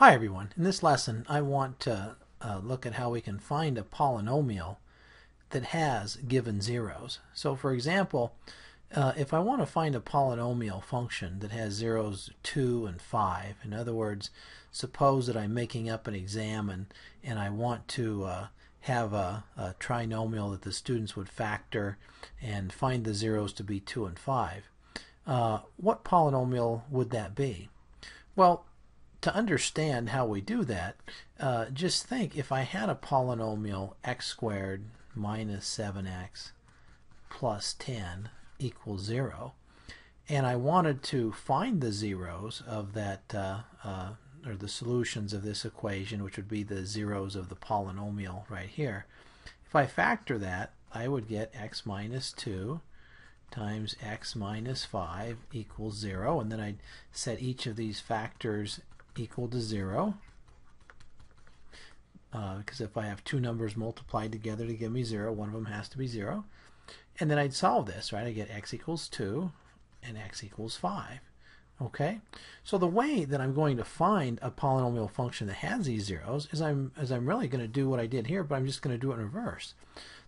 Hi everyone. In this lesson I want to uh, look at how we can find a polynomial that has given zeros. So for example, uh, if I want to find a polynomial function that has zeros 2 and 5, in other words, suppose that I'm making up an exam and, and I want to uh, have a, a trinomial that the students would factor and find the zeros to be 2 and 5, uh, what polynomial would that be? Well, to understand how we do that, uh, just think if I had a polynomial x squared minus 7x plus 10 equals 0, and I wanted to find the zeros of that, uh, uh, or the solutions of this equation, which would be the zeros of the polynomial right here. If I factor that, I would get x minus 2 times x minus 5 equals 0, and then I'd set each of these factors equal to 0 uh, because if I have two numbers multiplied together to give me 0, one of them has to be 0. And then I'd solve this, right? I get x equals 2 and x equals 5. Okay? So the way that I'm going to find a polynomial function that has these zeros is I'm, is I'm really going to do what I did here, but I'm just going to do it in reverse.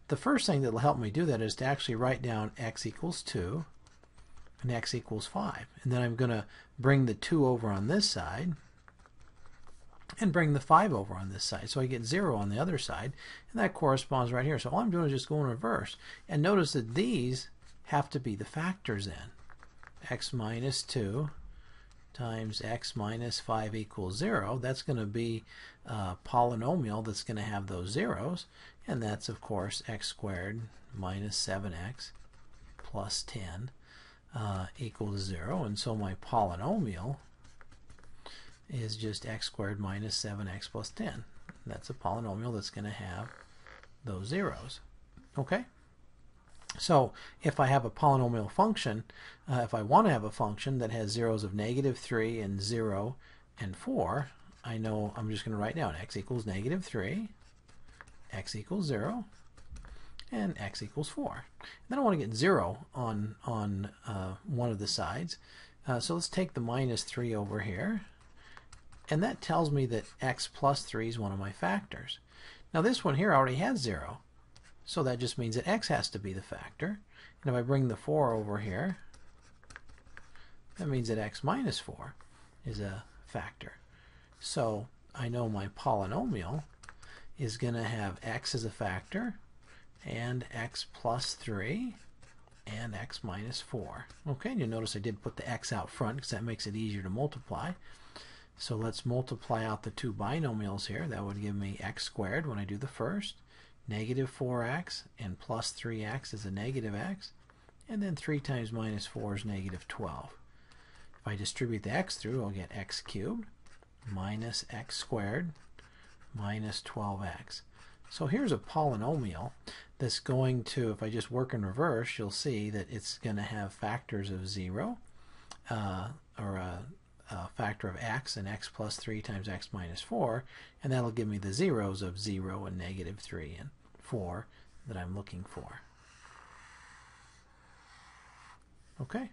The first thing that will help me do that is to actually write down x equals 2 and x equals 5. And then I'm going to bring the 2 over on this side and bring the 5 over on this side. So I get 0 on the other side, and that corresponds right here. So all I'm doing is just going reverse. And notice that these have to be the factors then. x minus 2 times x minus 5 equals 0. That's going to be a polynomial that's going to have those zeros, and that's, of course, x squared minus 7x plus 10 uh, equals 0. And so my polynomial is just x squared minus 7x plus 10. That's a polynomial that's going to have those zeros. Okay? So if I have a polynomial function, uh, if I want to have a function that has zeros of negative 3 and 0 and 4, I know I'm just going to write down x equals negative 3, x equals 0, and x equals 4. And then I want to get 0 on, on uh, one of the sides. Uh, so let's take the minus 3 over here and that tells me that x plus 3 is one of my factors. Now this one here already has 0, so that just means that x has to be the factor. And if I bring the 4 over here, that means that x minus 4 is a factor. So I know my polynomial is going to have x as a factor and x plus 3 and x minus 4. Okay, and you'll notice I did put the x out front because that makes it easier to multiply. So let's multiply out the two binomials here. That would give me x squared when I do the first. Negative 4x and plus 3x is a negative x. And then 3 times minus 4 is negative 12. If I distribute the x through, I'll get x cubed minus x squared minus 12x. So here's a polynomial that's going to, if I just work in reverse, you'll see that it's going to have factors of 0, uh, or uh, factor of x and x plus 3 times x minus 4, and that'll give me the zeros of 0 and negative 3 and 4 that I'm looking for. Okay.